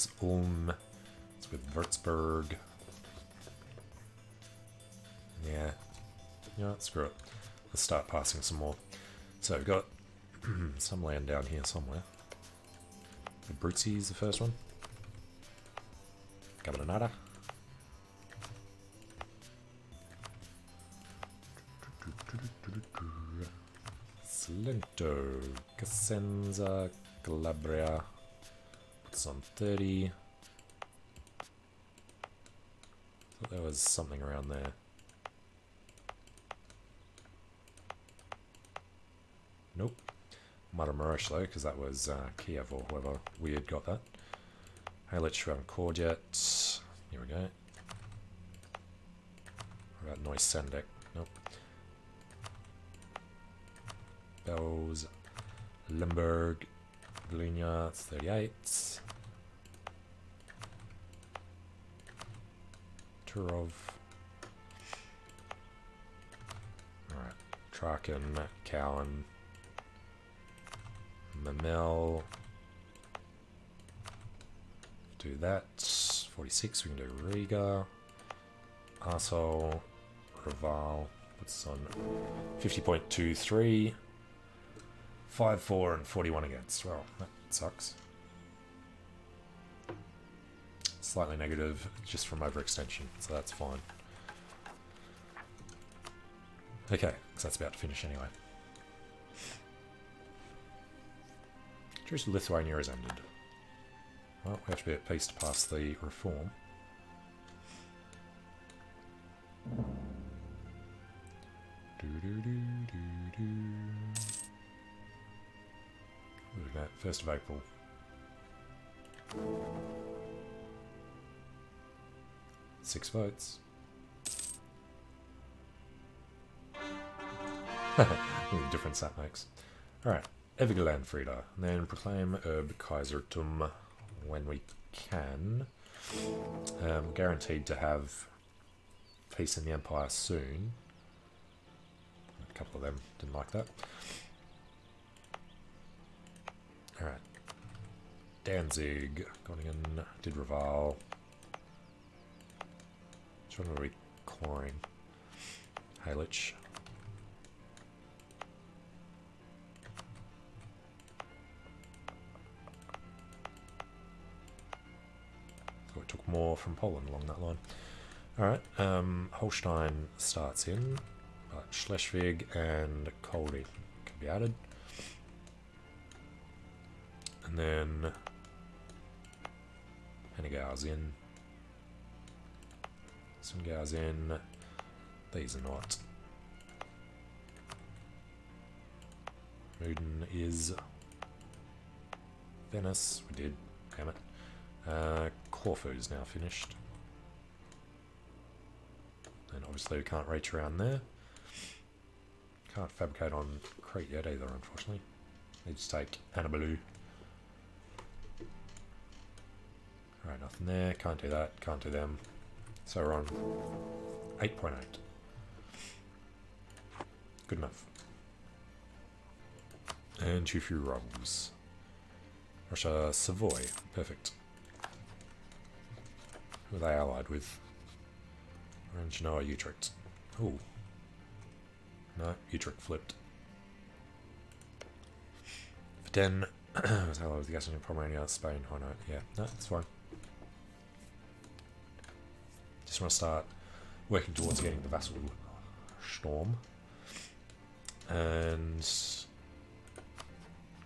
is Ulm. It's with Würzburg. Yeah. Yeah, screw it. Let's start passing some more. So we've got some land down here somewhere. Abruzzi is the first one. Capitanata. Salento, Cosenza, Calabria. On 30. Thought there was something around there. Nope. Maramuresh though, because that was uh, Kiev or whoever weird got that. Halich, we haven't called yet. Here we go. What about Noise Sendek? Nope. Bells. Limburg. It's 38. Turov. Alright. Traken, Cowan. Memel. Do that. 46, we can do Riga. Arsehole. Raval. What's on? 50.23. 5 4 and 41 against. Well, that sucks. Slightly negative just from overextension, so that's fine. Okay, so that's about to finish anyway. Truce with Lithuania has ended. Well, we have to be at peace to pass the reform. Do -do -do that, 1st of April. Six votes. the difference that makes. Alright, Ewiger Landfriede. And then proclaim Erb Kaisertum when we can. Um, guaranteed to have peace in the Empire soon. A couple of them didn't like that. Alright. Danzig, Groningen, did Raval. Which one are we coring? Halich. So it took more from Poland along that line. Alright, um, Holstein starts in, but Schleswig and Koldy can be added. And then Hennigar's in. Some guys in. These are not. Muden is Venice. We did. Damn it. Uh, Corfu's now finished. And obviously we can't reach around there. Can't fabricate on Crete yet either, unfortunately. Need to take Anabalu. Alright, nothing there. Can't do that. Can't do them. So we're on 8.8. Good enough. And two Chufu rolls. Russia, Savoy. Perfect. Who are they allied with? And Genoa, Utrecht. Ooh. No, Utrecht flipped. For 10, was allied with Gaston Pomerania, Spain, not? Yeah, no, that's fine. Just want to start working towards getting the vassal storm. And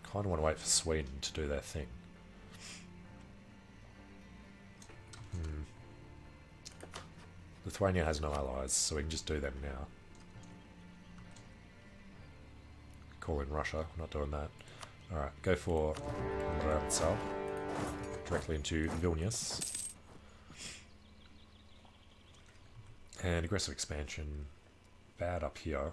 kind of want to wait for Sweden to do their thing. Hmm. Lithuania has no allies, so we can just do them now. Call in Russia, not doing that. Alright, go for Mrazov. Directly into Vilnius. And aggressive expansion. Bad up here.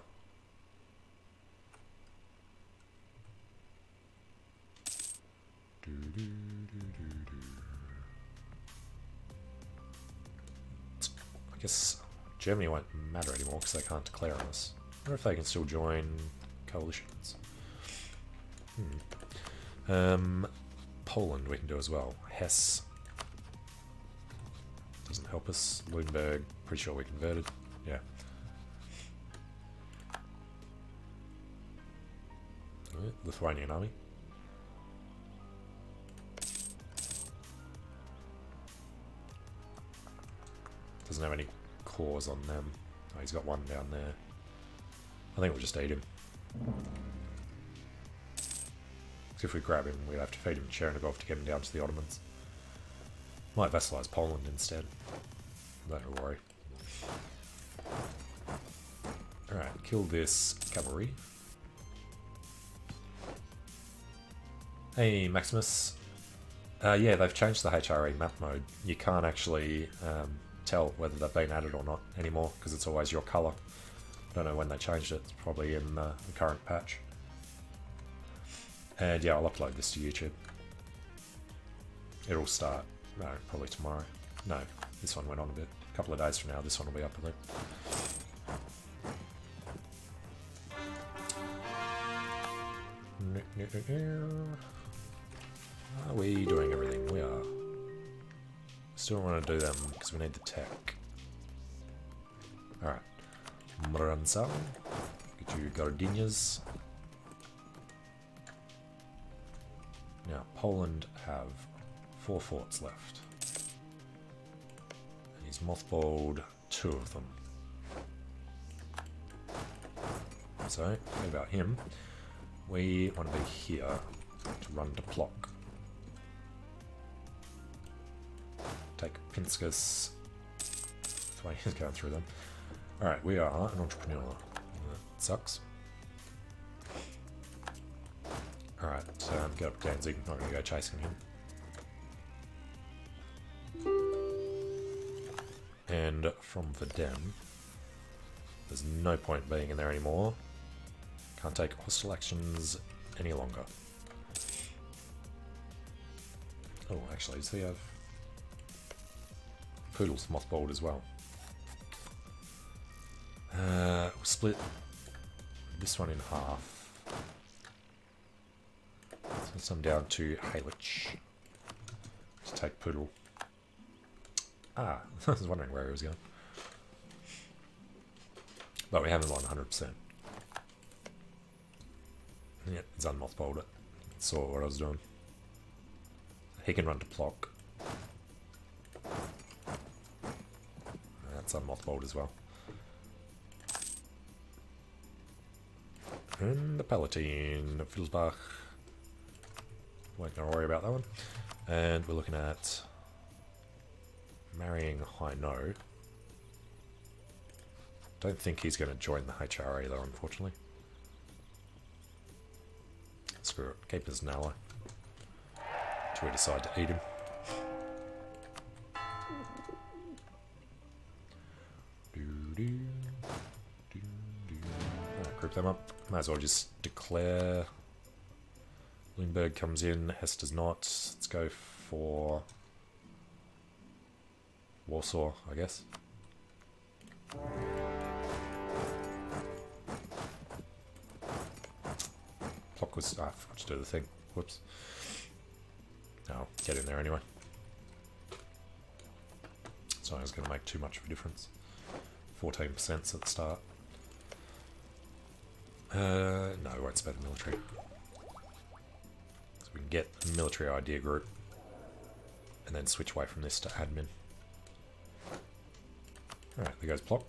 I guess Germany won't matter anymore because they can't declare on us. I wonder if they can still join coalitions. Hmm. Um, Poland we can do as well. Hess Doesn't help us. Lundberg, pretty sure we converted. Yeah. Lithuanian army. Doesn't have any cores on them. Oh, he's got one down there. I think we'll just eat him. Because if we grab him, we'll have to feed him Chernigov to get him down to the Ottomans. Might vassalize Poland instead. Don't worry. Kill this cavalry. Hey, Maximus. Uh, yeah, they've changed the HRE map mode. You can't actually um, tell whether they've been added or not anymore because it's always your colour. I don't know when they changed it. It's probably in uh, the current patch. And yeah, I'll upload this to YouTube. It'll start, probably tomorrow. No, this one went on a bit. A couple of days from now, this one will be up, a think. Are we doing everything? We are. Still want to do them because we need the tech. Alright. Mransal. Get you gardenias. Now, Poland have four forts left. And he's mothballed two of them. So, what about him? We want to be here to run the clock. Take Pinskus. That's why he's going through them. Alright, we are an entrepreneur. That sucks. Alright, um, get up Danzig. Not going to go chasing him. And from Verdun, there's no point being in there anymore. Can't take hostile actions any longer. Oh, actually, does he have... Poodle's mothballed as well. Uh, we'll split this one in half. So I'm down to Halich to take Poodle. Ah, I was wondering where he was going. But we haven't won 100%. Yeah, he's unmothballed it. Saw what I was doing. He can run to Plock. That's unmothballed as well. And the Palatine, of Fiddlesbach. Won't gonna worry about that one. And we're looking at marrying Hainaut. Don't think he's going to join the HRE though, unfortunately. Screw it, keep his Nala. Till we decide to eat him. group them up. Might as well just declare. Lindbergh comes in, Hesse does not. Let's go for Warsaw, I guess. Clock was... Ah, I forgot to do the thing. Whoops. I'll get in there anyway. So I was going to make too much of a difference. 14% at the start. Uh, no, we won't spend the military. So we can get military idea group and then switch away from this to admin. Alright, there goes Plop.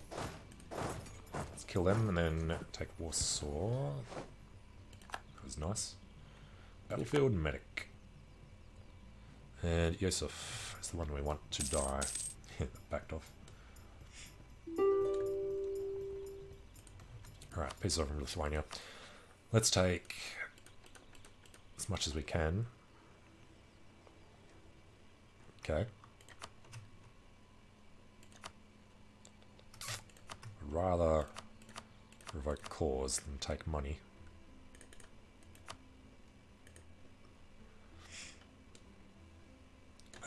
Let's kill them and then take Warsaw. Was nice. Battlefield Medic. And Yosef is the one we want to die. Backed off. Alright, peace of from Lithuania. Let's take as much as we can. Okay. rather revoke cause than take money.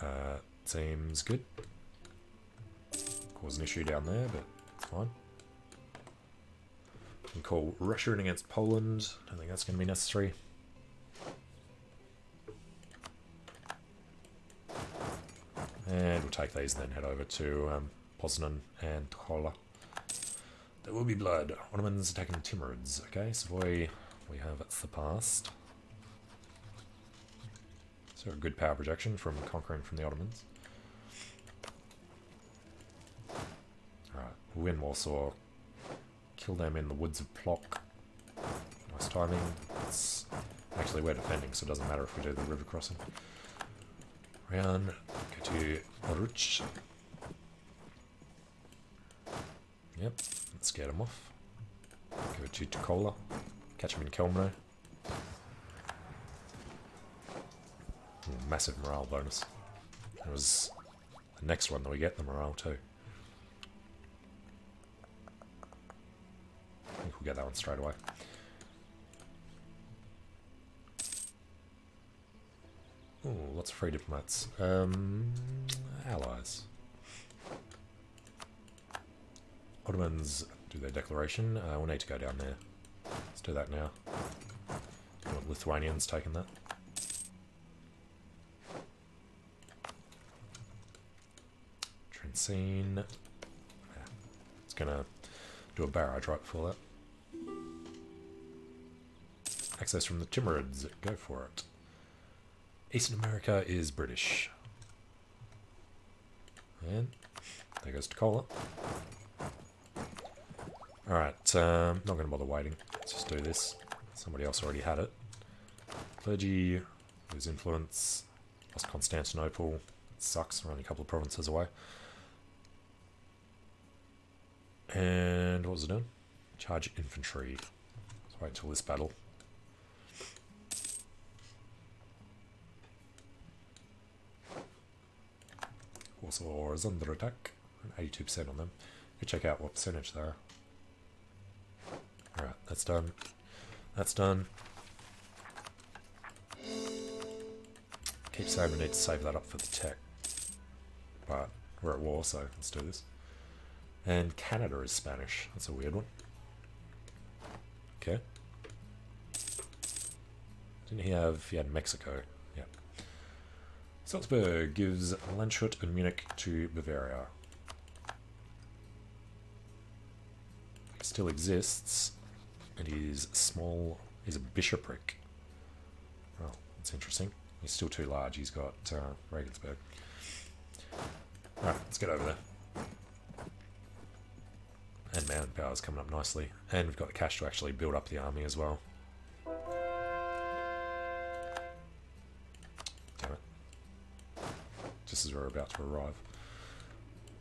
Uh, seems good. Cause an issue down there, but it's fine. can call Russia in against Poland. I don't think that's going to be necessary. And we'll take these and then head over to um, Poznan and Kola. There will be blood. Ottomans attacking Timurids. Okay, Savoy, we have the past. So good power projection from conquering from the Ottomans. Alright, win Warsaw. Kill them in the woods of Plock. Nice timing. It's actually we're defending, so it doesn't matter if we do the river crossing. Round, go to Ruch. Yep, let's get him off. Go to Tukola. Catch him in Kelmro. Massive morale bonus. It was the next one that we get the morale too. I think we'll get that one straight away. Oh, lots of free diplomats. Um, allies. Ottomans do their declaration. Uh, we'll need to go down there. Let's do that now. Lithuanians taking that. Yeah. It's gonna do a barrage right before that. Access from the Timurids. Go for it. Eastern America is British. And there goes Tukola. Alright, um, not going to bother waiting. Let's just do this. Somebody else already had it. Clergy, lose influence. Lost Constantinople. It sucks, we're only a couple of provinces away. And what was it doing? Charge infantry. Let's wait until this battle. Also is under attack. 82% on them. Go check out what percentage they are. Alright, that's done. That's done. Keep saying we need to save that up for the tech. But we're at war, so let's do this. And Canada is Spanish. That's a weird one. Okay. Didn't he have... He had Mexico. Yeah. Salzburg gives Landshut and Munich to Bavaria. Still exists. And he's small... He's a bishopric. Well, that's interesting. He's still too large. He's got uh, Regensburg. Alright, let's get over there. And manpower is coming up nicely. And we've got the cash to actually build up the army as well. Damn it. Just as we're about to arrive.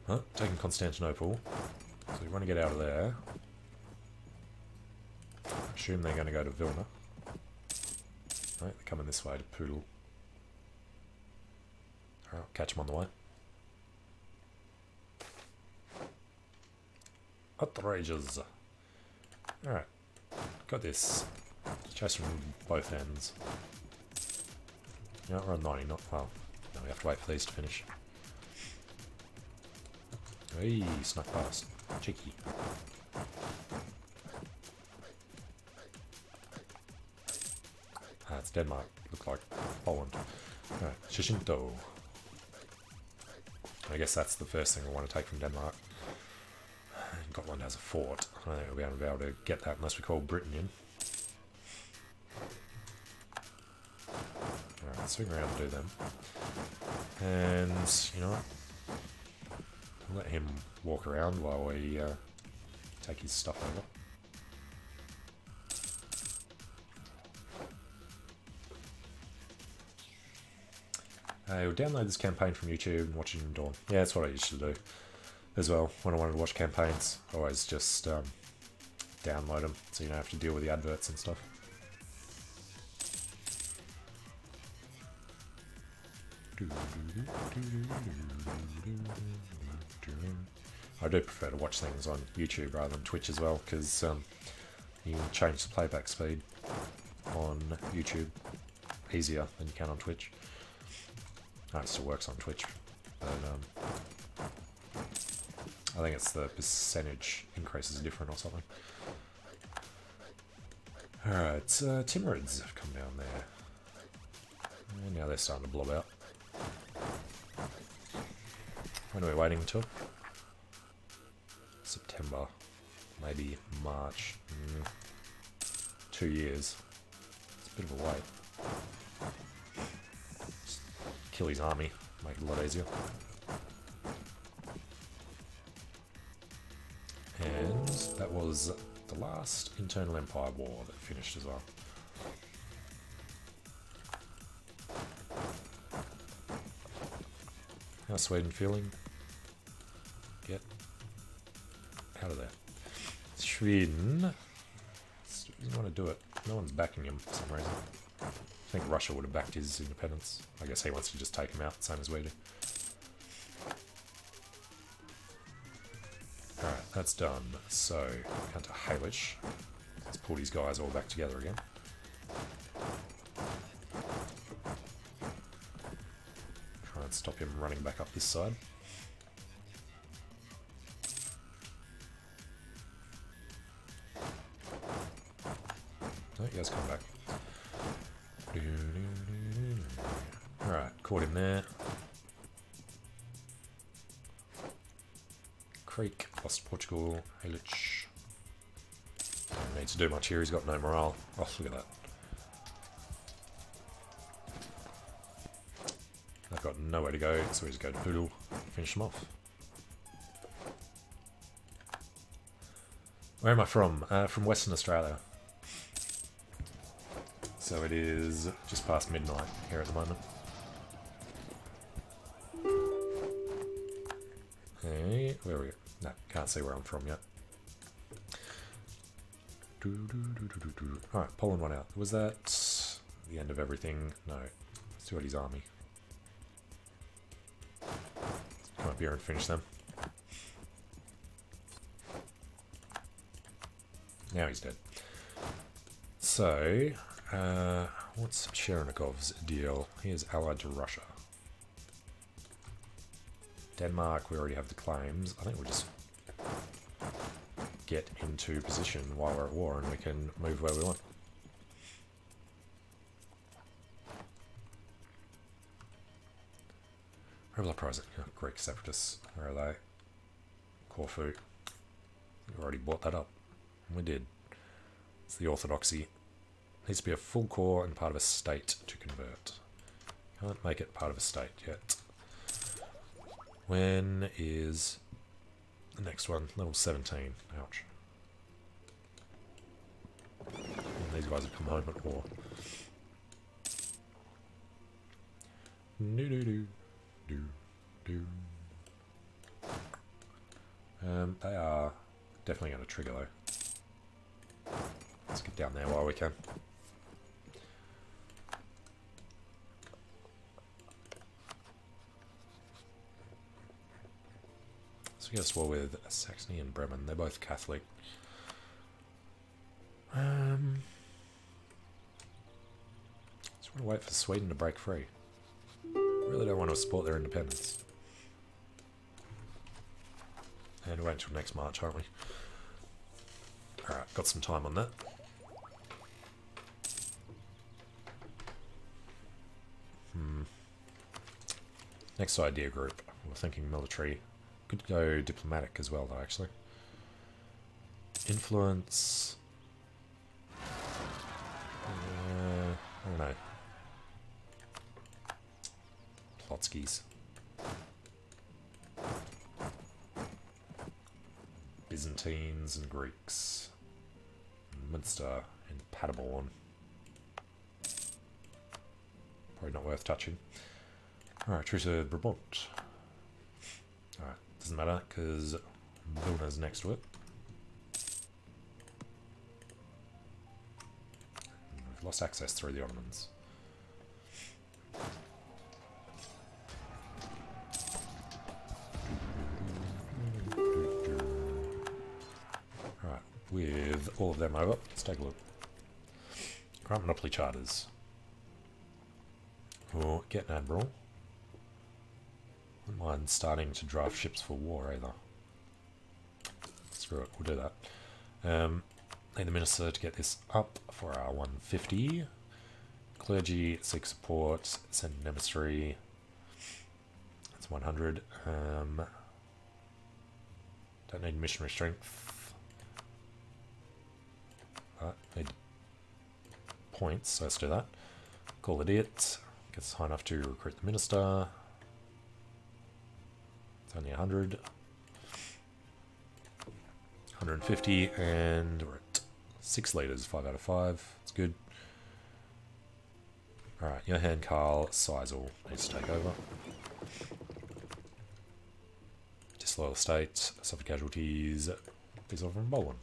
Huh? Taking Constantinople. So we want to get out of there. Assume they're going to go to Vilna. Right, they're coming this way to Poodle. Alright, catch them on the way. Outrageous. Alright. Got this. Chase from both ends. Yeah, we're on 90, not well. No, we have to wait for these to finish. Hey, snuck past. Cheeky. Ah, it's Denmark. Look like Poland. Alright, Shishinto. I guess that's the first thing I want to take from Denmark. Scotland has a fort. I don't think we'll be able to get that unless we call Britain in. Alright, swing around and do them. And, you know what? let him walk around while we uh, take his stuff over. Uh, will download this campaign from YouTube and watch it in Dawn. Yeah, that's what I used to do as well when I wanted to watch campaigns. I always just um, download them so you don't have to deal with the adverts and stuff. I do prefer to watch things on YouTube rather than Twitch as well because um, you can change the playback speed on YouTube easier than you can on Twitch. It still works on Twitch, but um, I think it's the percentage increase is different or something. Alright, uh, Timurids have come down there. And now they're starting to blob out. When are we waiting until? September. Maybe March. Mm. Two years. It's a bit of a wait. Just kill his army. Make it a lot easier. That was the last internal empire war that finished as well. How's Sweden feeling? Get out of there. Sweden doesn't want to do it. No one's backing him for some reason. I think Russia would have backed his independence. I guess he wants to just take him out, same as we do. That's done. So, come to Halish. Let's pull these guys all back together again. Try and stop him running back up this side. No, you guys come back. Lost Portugal, Halich. Don't need to do much here, he's got no morale. Oh, look at that. I've got nowhere to go, so we just go to Poodle, finish him off. Where am I from? Uh, from Western Australia. So it is just past midnight here at the moment. Can't see where I'm from yet. Alright, pulling one out. Was that the end of everything? No. Let's do his army. Come up here and finish them. Now he's dead. So, uh, what's Chernigov's deal? He is allied to Russia. Denmark, we already have the claims. I think we'll just get into position while we're at war and we can move where we want. Rebel Uprising, oh, Greek separatists, where are they? Corfu. We already bought that up. We did. It's the orthodoxy It Needs to be a full core and part of a state to convert. Can't make it part of a state yet. When is the next one? Level 17. Ouch. And these guys have come home at war. Do do do do do. Um, they are definitely going to trigger though. Let's get down there while we can. So I guess we're with Saxony and Bremen. They're both Catholic. Um, just want to wait for Sweden to break free. Really don't want to support their independence. And wait until next March, aren't we? Alright, got some time on that. Hmm. Next idea group. We're thinking military could go diplomatic as well, though, actually. Influence. Uh, I don't know. Plotskis. Byzantines and Greeks. Munster and Paderborn. Probably not worth touching. Alright, Truce of Brabant. Alright. Doesn't matter, because Vilna's next to it. We've lost access through the Ottomans. Alright, with all of them over, let's take a look. Grant Monopoly Charters. Or get an Admiral. Wouldn't mind starting to draft ships for war either. Screw it, we'll do that. Um, need the minister to get this up for our 150. Clergy seek support, send an emissary. It's 100. Um, don't need missionary strength. Uh, need points, so let's do that. Call it it. Gets high enough to recruit the minister. Only 100. 150, and we're at 6 litres, 5 out of 5. It's good. Alright, your Johan Karl Seisel needs to take over. Disloyal state, suffered casualties, peace over in Poland.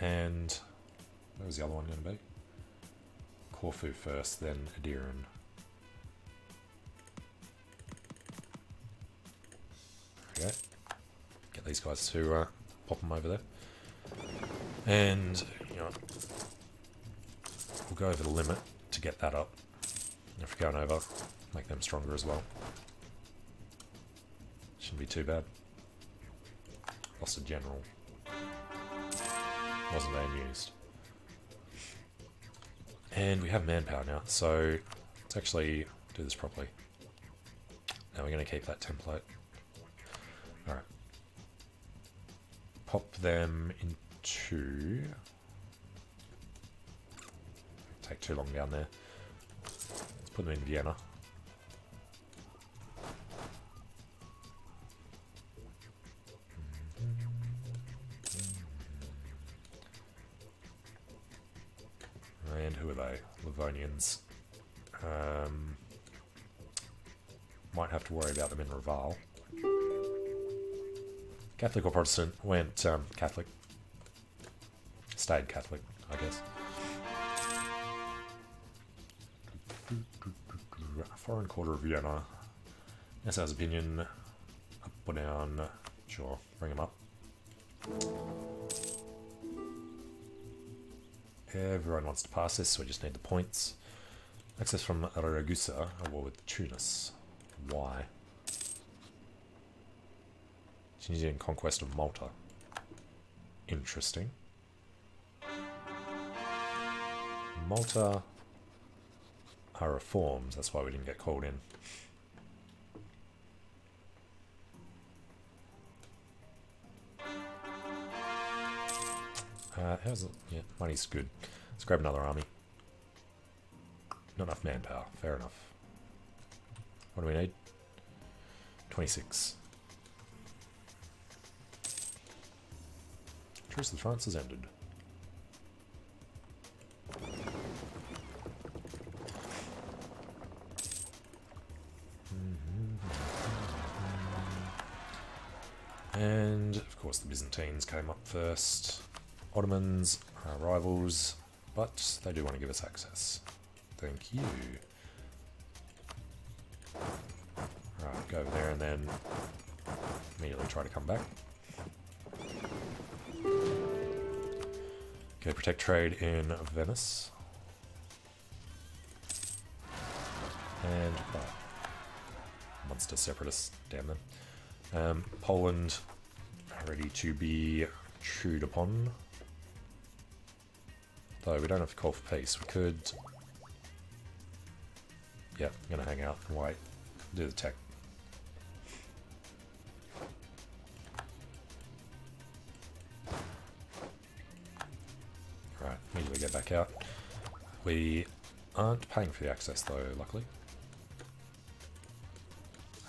And where was the other one going to be? Corfu first, then Adiran. Okay. Get these guys to uh, pop them over there. And, you know, we'll go over the limit to get that up. If we're going over, make them stronger as well. Shouldn't be too bad. Lost a general. Wasn't being used. And we have manpower now, so let's actually do this properly. Now we're going to keep that template. Alright. Pop them into... Take too long down there. Let's put them in Vienna. Who are they? Livonians. Um, might have to worry about them in Raval. Catholic or Protestant? Went um, Catholic. Stayed Catholic, I guess. Foreign quarter of Vienna. SR's opinion. Up or down? Sure, bring him up. Everyone wants to pass this, so we just need the points. Access from Ragusa, a war with Tunis. Why? Tunisian conquest of Malta. Interesting. Malta are reforms, that's why we didn't get called in. Uh, how's it? Yeah, money's good. Let's grab another army. Not enough manpower, fair enough. What do we need? 26. Truce with France has ended. And of course the Byzantines came up first. Ottomans are rivals, but they do want to give us access. Thank you. Right, go over there and then immediately try to come back. Okay, protect trade in Venice. And, well, monster separatists, damn them. Um, Poland, ready to be chewed upon. Though we don't have to call for peace. We could... Yeah, I'm going to hang out and wait. Do the tech. Right, immediately get back out. We aren't paying for the access though, luckily.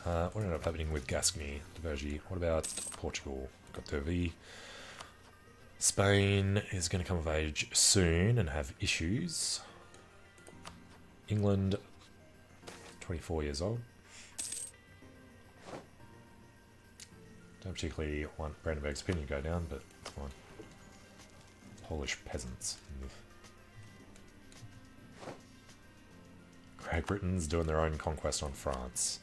Uh, what ended up happening with Gascony, Divergy? What about Portugal? Got Derby. Spain is going to come of age soon and have issues. England, 24 years old. Don't particularly want Brandenburg's opinion to go down, but. Polish peasants. Great Britain's doing their own conquest on France.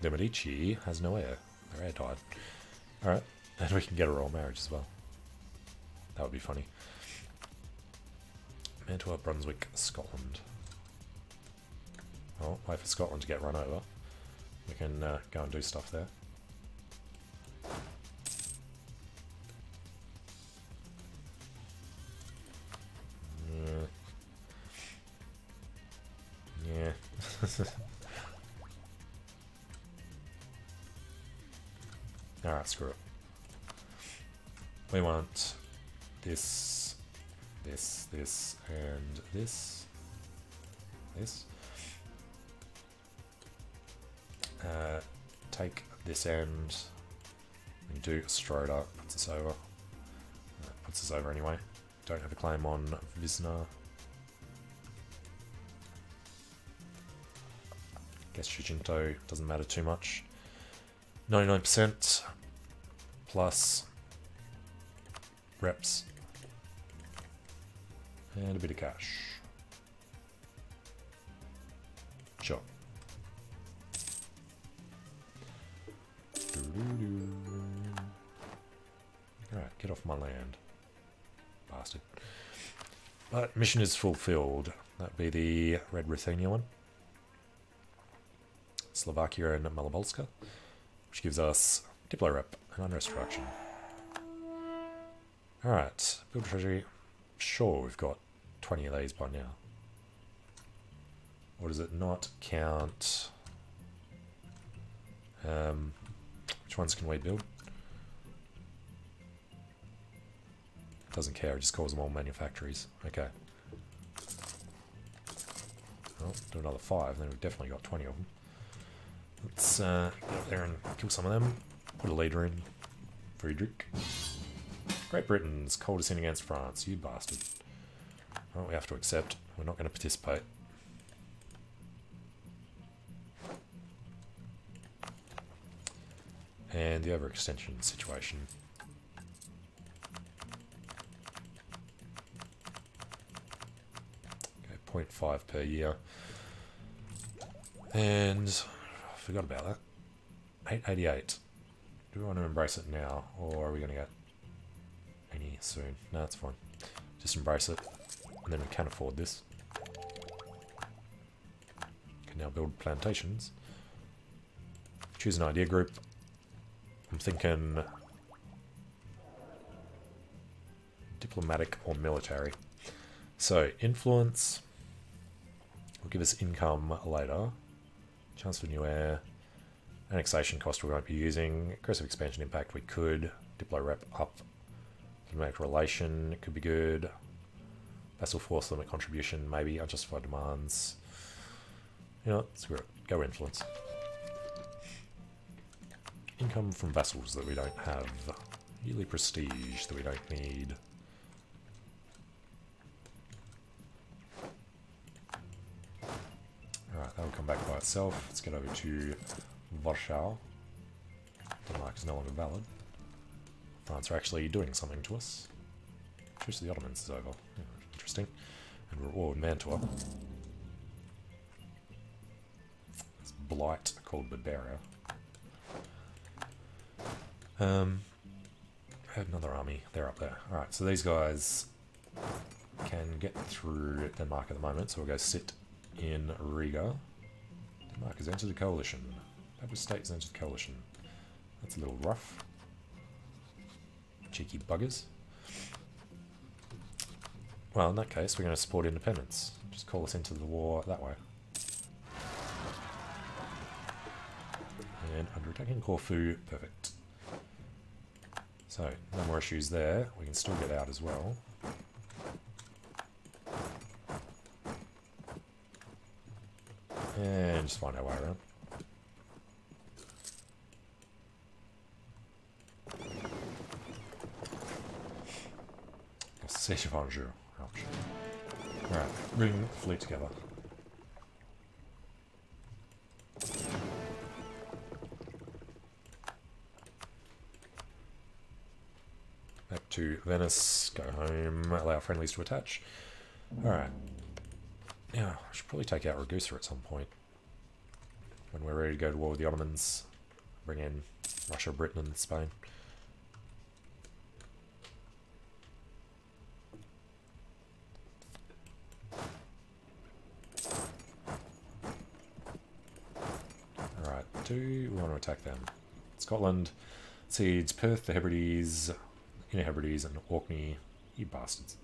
The Medici has no heir. Died. Alright, and we can get a royal marriage as well. That would be funny. Mantua, Brunswick, Scotland. Oh, wait for Scotland to get run over. We can uh, go and do stuff there. Screw. We want this, this, this, and this. This. Uh, take this end and do straight up, puts us over. Uh, puts us over anyway. Don't have a claim on Visna. Guess Shujinto doesn't matter too much. 99% plus reps and a bit of cash. Sure. Alright, get off my land. Bastard. But mission is fulfilled. That'd be the Red Ruthenia one. Slovakia and Malopolska, which gives us Diplo Rep and Fraction. Alright, build treasury. Sure, we've got 20 of these by now. Or does it not count? Um, which ones can we build? Doesn't care, it just calls them all manufactories. Okay. Well, do another five, then we've definitely got 20 of them. Let's uh, get up there and kill some of them. Put a leader in. Friedrich. Great Britain's cold coldest in against France, you bastard. Well, we have to accept. We're not going to participate. And the overextension situation. Okay, 0.5 per year. And I forgot about that. 888. Do we want to embrace it now, or are we going to get any soon? No, that's fine. Just embrace it, and then we can afford this. Can now build plantations. Choose an idea group. I'm thinking diplomatic or military. So influence will give us income later. Chance for new heir. Annexation cost we won't be using. Aggressive expansion impact we could. Diplo rep up. Diplomatic relation could be good. Vassal force limit contribution, maybe. Unjustified demands. You know, screw it. Go influence. Income from vassals that we don't have. Yearly prestige that we don't need. Alright, that'll come back by itself. Let's get over to Warsaw. Denmark is no longer valid. France are actually doing something to us. Truce of the Ottomans is over. Yeah, interesting. And we're reward Mantua. It's Blight called Barbaria. Um, I have another army. They're up there. Alright, so these guys can get through Denmark at the moment, so we'll go sit in Riga. Denmark has entered a coalition. Papal States entered coalition. That's a little rough. Cheeky buggers. Well, in that case, we're going to support independence. Just call us into the war that way. And under attacking Corfu, perfect. So, no more issues there. We can still get out as well. And just find our way around. Siege of Anjou. Ouch. Alright, bring the fleet together. Back to Venice, go home, allow friendlies to attach. Alright. Now, I should probably take out Ragusa at some point. When we're ready to go to war with the Ottomans. Bring in Russia, Britain, and Spain. Alright, do we want to attack them? Scotland cedes Perth, the Hebrides, Inner Hebrides, and Orkney. You bastards.